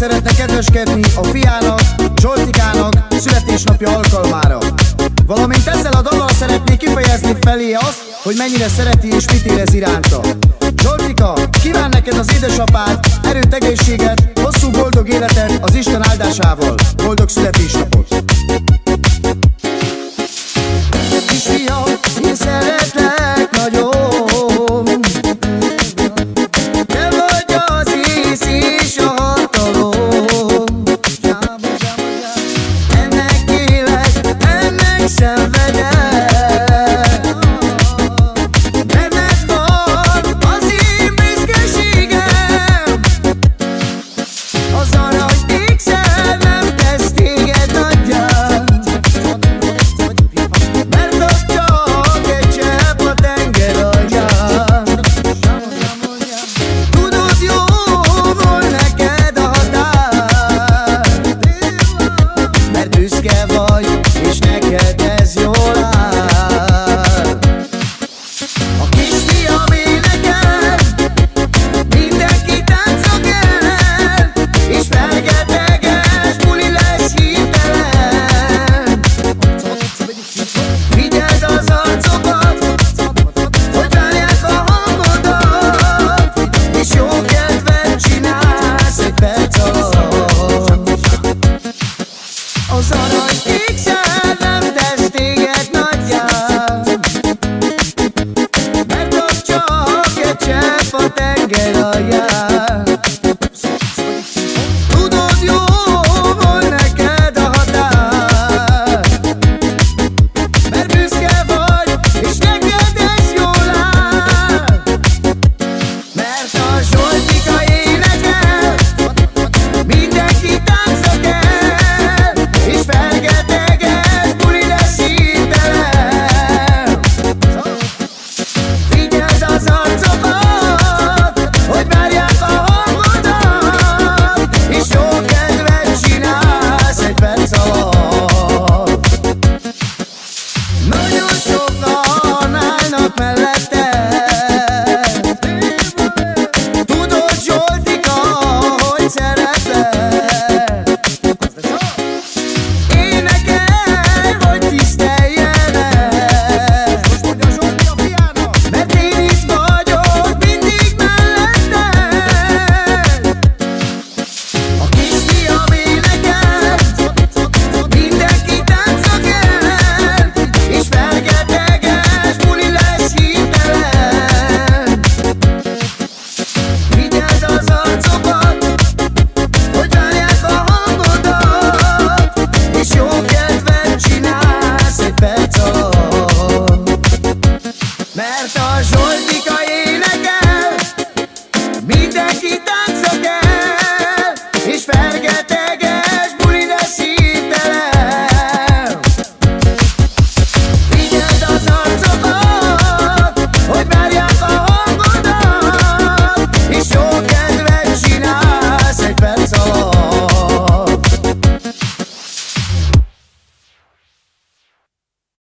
szeretne kedveskedni a fiának, Zsoltikának születésnapja alkalmára. Valamint ezzel a dallal szeretné kifejezni felé azt, hogy mennyire szereti és mit érez iránta. Zsoltika, kíván neked az édesapád erőt, egészséget, hosszú boldog életet az Isten áldásával. Boldog születésnapot! Kisfiam, én szeretlek és neked ez jól áll. A kisfiam énekel Mindenki táncra kell És fergeteges buli lesz hirtelen Figyeld az arcokat Hogy várják a hangodat És jó kedvet csinálsz egy perc alatt. Az arany ékszer Mert a Zsoltika